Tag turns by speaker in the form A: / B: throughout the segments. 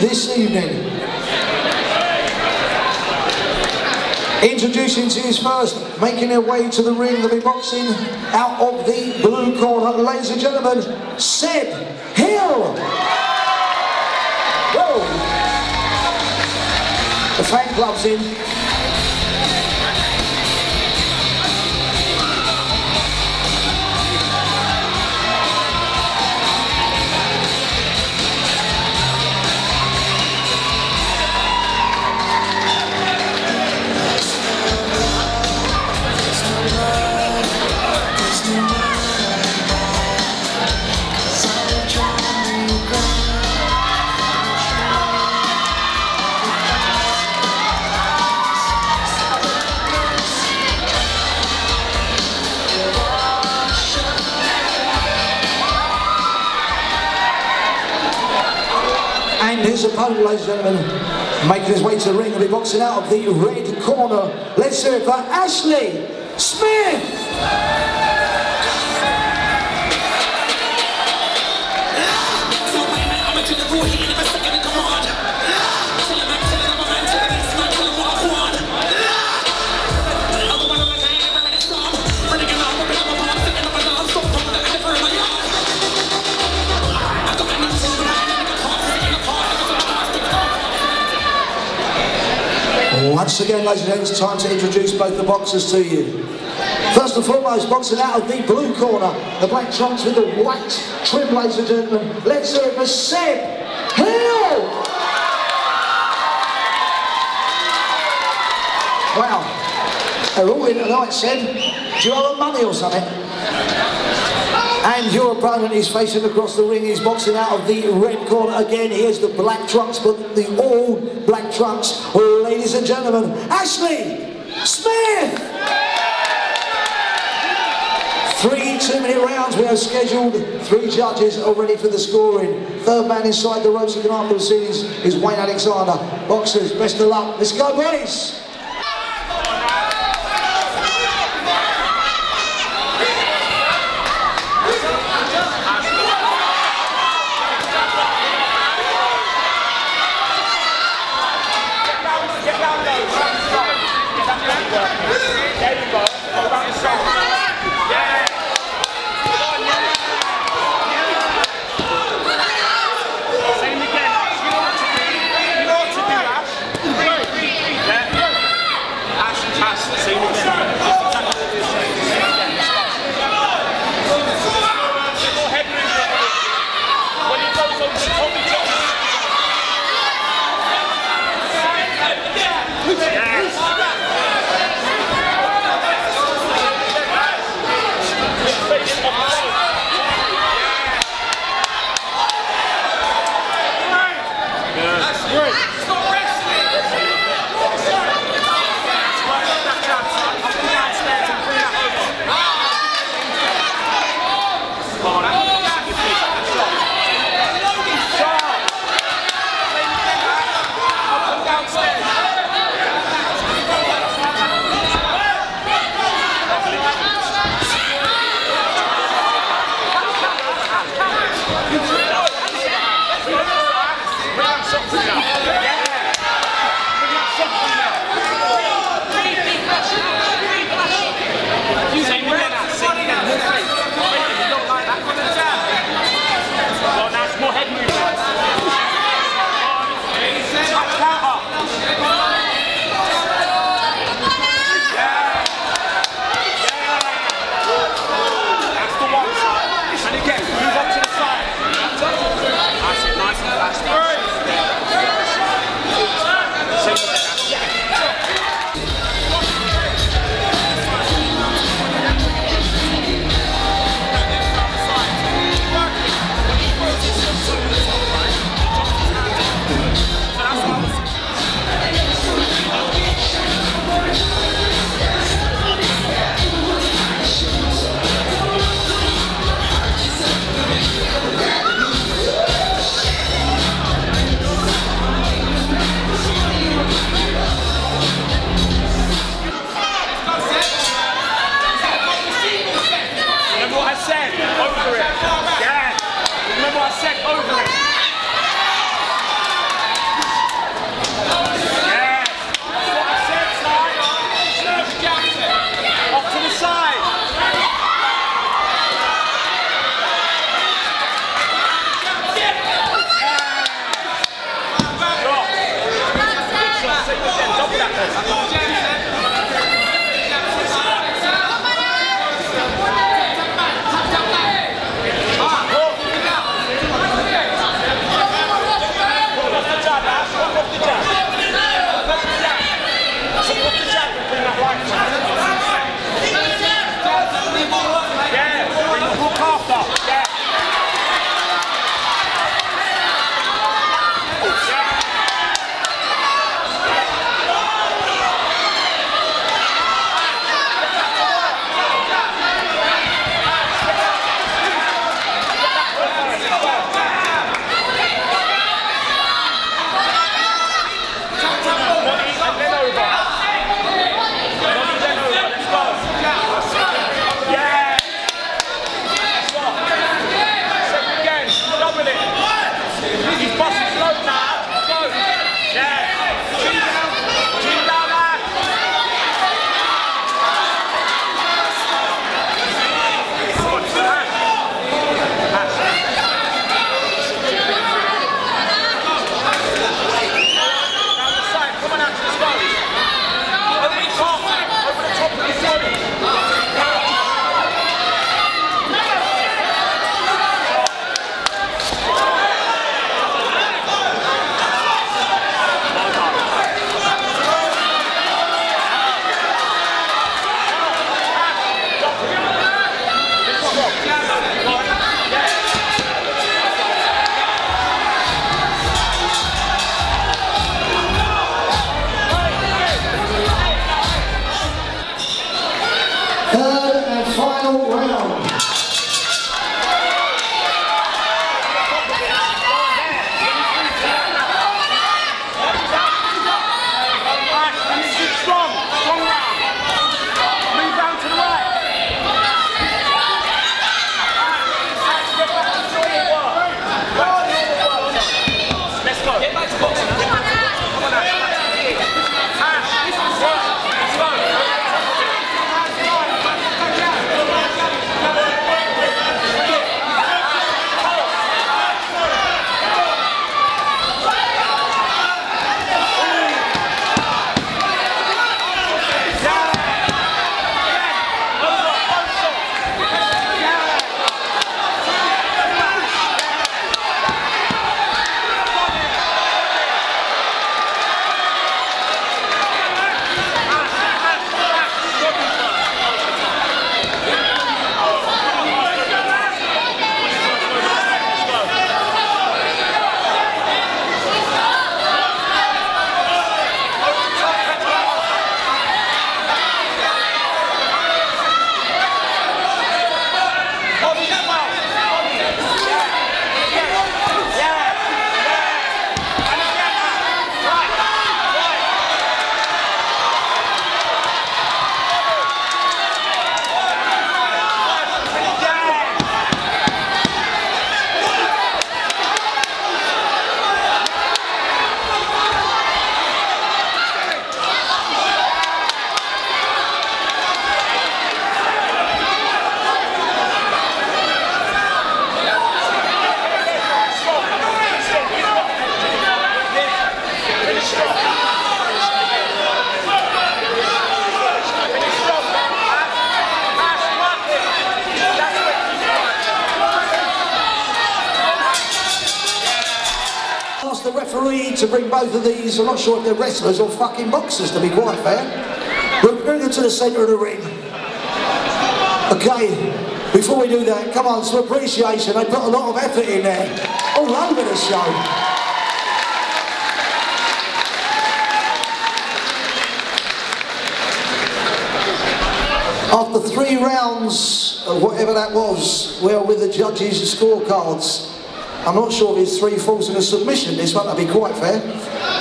A: this evening. Introducing to his first, making their way to the ring, they'll be boxing out of the blue corner. Ladies and gentlemen, Seb Hill. Whoa. The fan club's in. And his opponent, ladies and gentlemen, making his way to the ring, will be boxing out of the red corner. Let's hear it for Ashley Smith. Again, ladies and gentlemen, it's time to introduce both the boxers to you. First and foremost, boxing out of the blue corner, the black trunks with the white trim, ladies and gentlemen. Let's hear it for Seb Hill! Wow, they're all in tonight, Seb. Do you owe money or something? And your opponent is facing across the ring. He's boxing out of the red corner again. Here's the black trunks, but the all black trunks. Ladies and gentlemen, Ashley Smith! Three two-minute rounds we have scheduled. Three judges are ready for the scoring. Third man inside the ropes looking after the scenes is Wayne Alexander. Boxers, best of luck. Let's go, boys! 하고 ask the referee to bring both of these. I'm not sure if they're wrestlers or fucking boxers, to be quite fair. We'll bring them to the centre of the ring. Okay, before we do that, come on, some appreciation. They put a lot of effort in there, all over the show. After three rounds of whatever that was, we are with the judges' scorecards, I'm not sure if it's three falls and a submission, this one, to be quite fair.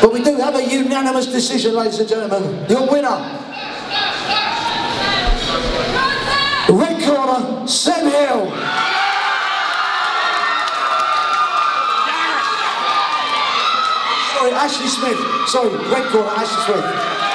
A: But we do have a unanimous decision, ladies and gentlemen. Your winner. Red corner, Sam Hill. Sorry, Ashley Smith. Sorry, red corner, Ashley Smith.